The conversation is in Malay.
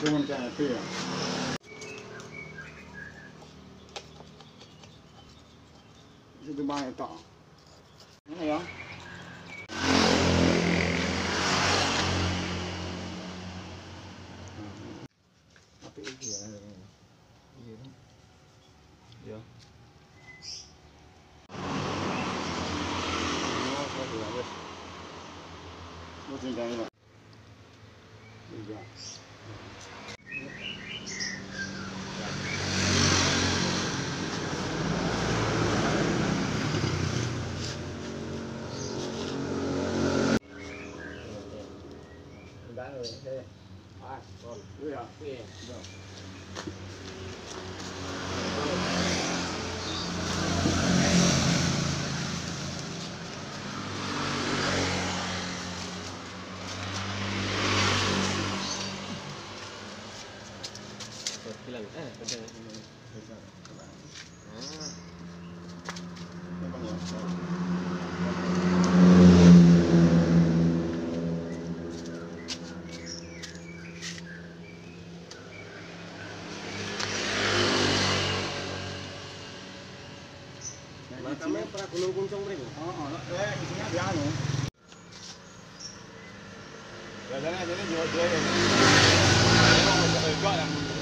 doing down here. This is the Maya doll. There we are. Nothing down here. There you go. Hãy subscribe cho Đưa. Bilang, eh? Ah, kami pernah gunung kuncung mereka. Oh, oh, eh, isinya dia anu. Ya, sana sini jual jual. Jual yang